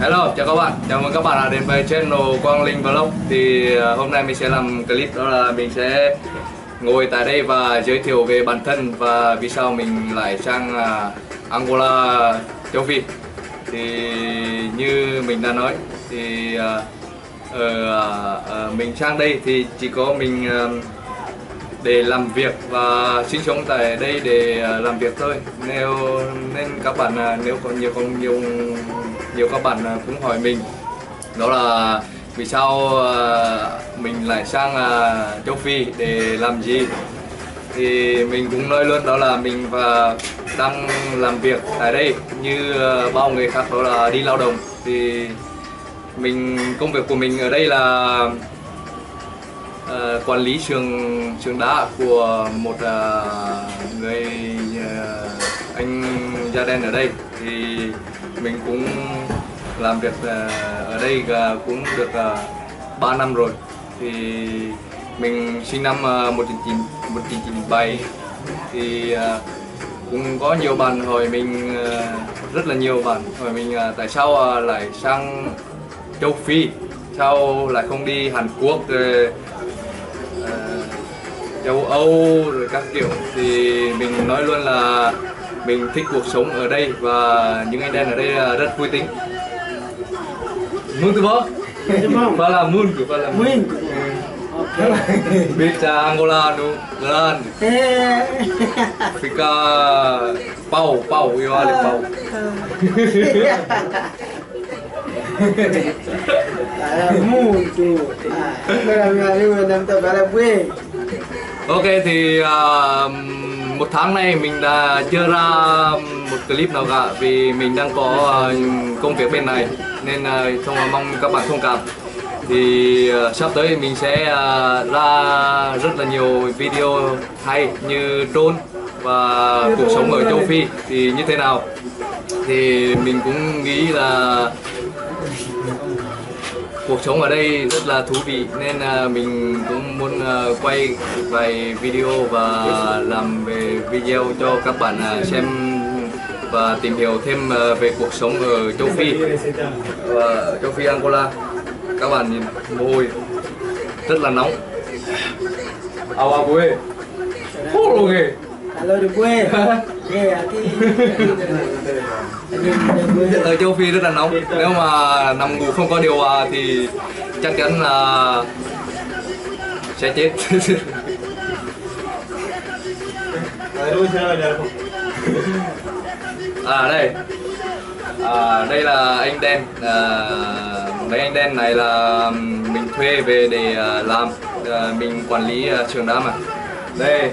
Hello, chào các bạn. Chào mừng các bạn đã đến với channel Quang Linh Vlog. Thì à, hôm nay mình sẽ làm clip đó là mình sẽ ngồi tại đây và giới thiệu về bản thân và vì sao mình lại sang à, Angola châu Phi. Thì như mình đã nói thì uh, uh, uh, mình sang đây thì chỉ có mình uh, để làm việc và sinh sống tại đây để à, làm việc thôi. Nếu, nên các bạn à, nếu có nhiều không nhiều nhiều các bạn à, cũng hỏi mình. Đó là vì sao mình lại sang châu Phi để làm gì. Thì mình cũng nói luôn đó là mình và đang làm việc tại đây như bao người khác, đó là đi lao động. Thì mình, công việc của mình ở đây là uh, quản lý trường trường đá của một uh, người uh, anh da đen ở đây. Thì mình cũng làm việc uh, ở đây uh, cũng được uh, 3 năm rồi. Thì mình sinh năm uh, 1990 1997 thì uh, cũng có nhiều bạn hỏi mình uh, rất là nhiều bạn hỏi mình uh, tại sao uh, lại sang châu Phi sao lại không đi Hàn Quốc uh, châu Âu rồi các kiểu thì mình nói luôn là mình thích cuộc sống ở đây và những anh đen ở đây là rất vui tính Muito bom? Fala muito, fala muito. Bicha angolano, grande. Fica pau, pau, eu olho pau. Para muito. Para minha língua não está para bem. Ok thì uh, một tháng nay mình đã chưa ra một clip nào cả vì mình đang có uh, công việc bên này. Nên à, uh, không mong các bạn thông cảm. Thì uh, sắp tới mình sẽ uh, ra rất là nhiều video hay như drone và cuộc sống ở châu Phi. Thì như thế nào? Thì mình cũng nghĩ là cuộc sống ở đây rất là thú vị nên uh, mình cũng muốn uh, quay vài video và làm về video cho các bạn uh, xem và tìm hiểu thêm uh, về cuộc sống ở châu Phi và ở châu Phi Angola. Các bạn nhìn mồ hôi rất là nóng. Ao ao quê. Hô luôn kìa Aquí. ở châu Phi rất là nóng. Nếu mà nằm ngủ không có điều hòa thì chắc chắn là sẽ chết. À đây. À, đây là anh đen à, mấy anh đen này là mình thuê về để à, làm à, mình quản lý à, trường đá mà. Đây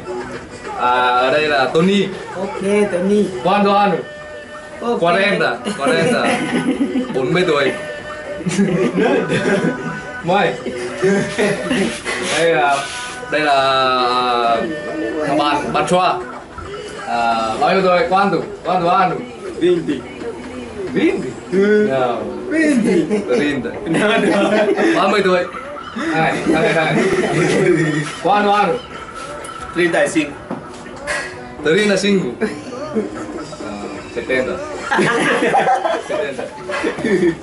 à, ở đây là Tony Ok, Tony. quan đoan Ok. 40 40 40 tuổi Mời Đây là Đây là à, Bạn Bạn Chua à, Bao nhiêu tuổi? Quanto? Quanto ano? 20. 20? No 20. 30 30 tuổi Này, này, này Quanto ano? 35. 35 uh, 70 70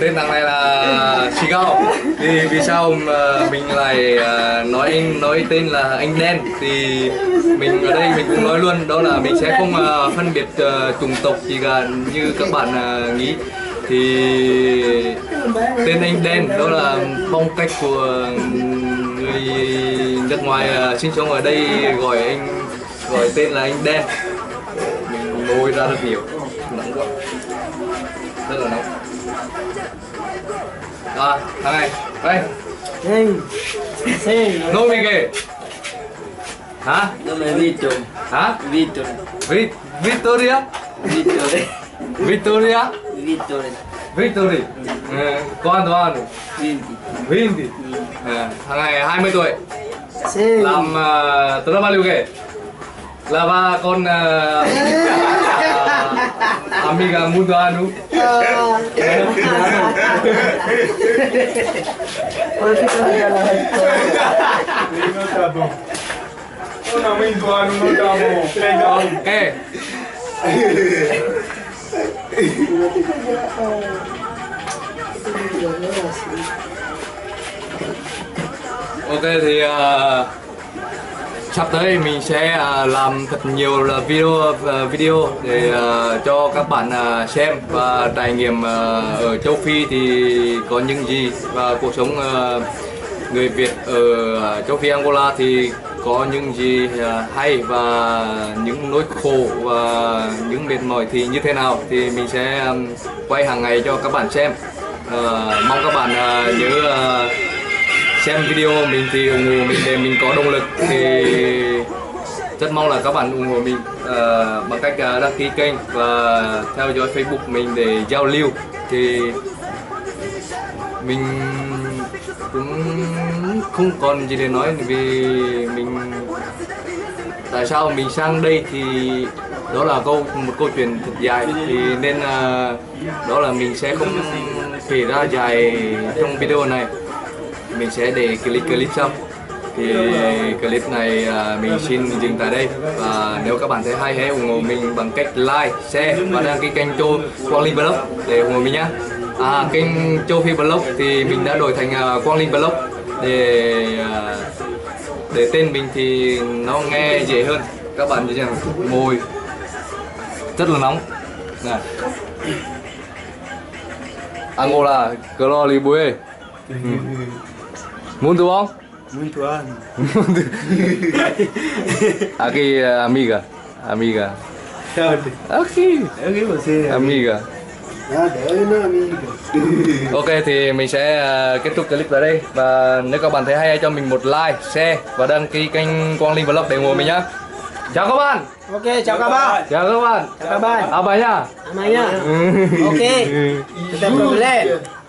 Tên thằng này là Chicao Thì vì sao mình lại à, nói anh nói tên là anh đen? Thì mình ở đây mình cũng nói luôn Đó là mình sẽ không à, phân biệt à, chủng tộc gì cả như các bạn nghĩ. Thì tên anh đen đó là phong cách của người nước ngoài sinh sống ở đây gọi anh gọi tên là anh đen. Mình ngồi ra rất nhiều. Nóng quá. Rất là nóng. À thằng này. Đây. Nô mình kìa hả? Nome è Vito. hả? Vito. Vi Victoria. Vittore. Victoria. Vittore. Victory ừ. con con 20. Vinti. Ừ. thằng này 20 tuổi. Làm uh, trabalho kìa la va con la amiga Mundo Anu. Ok thì uh, sắp tới mình sẽ à, làm thật nhiều là video à, video để à, cho các bạn xem và trải nghiệm ở châu Phi thì có những gì và cuộc sống người Việt ở châu Phi, Angola thì có những gì hay và những nỗi khổ và những mệt mỏi thì như thế nào thì mình sẽ quay hàng ngày cho các bạn xem. Mong các bạn nhớ xem video mình thì ủng hộ mình để mình có động lực thì rất mong là các bạn ủng hộ mình uh, bằng cách uh, đăng ký kênh và theo dõi Facebook mình để giao lưu. Thì mình cũng không còn gì để nói vì mình tại sao mình sang đây thì đó là câu một câu chuyện thật dài. Thì nên uh, đó là mình sẽ không kể ra dài trong video này mình sẽ để clip clip sau thì clip này à, mình xin dừng tại đây và nếu các bạn thấy hay hãy ủng hộ mình bằng cách like, share và đăng ký kênh Châu Quang Linh Vlog để ủng hộ mình nhé. À, kênh Châu Phi Vlog thì mình đã đổi thành à, Quang Linh Vlog để à, để tên mình thì nó nghe dễ hơn. Các bạn thấy rằng môi rất là nóng. Này. Angola, Glory Bue. Muito bom? Muito ano. Aqui, eh, amiga. Amiga. Aqui, Aqui você. amiga. Nada, eu não amiga. Ok thì mình sẽ ờ, kết thúc clip tại đây và nếu các bạn thấy hay cho mình một like, share và đăng ký kênh Quang Linh Vlog để ủng hộ mình nhé. Chào các bạn. Ok, chào các bạn. Chào các bạn. Chào các bạn. À bài nhá. Amanhã. Ok. Não tem problema.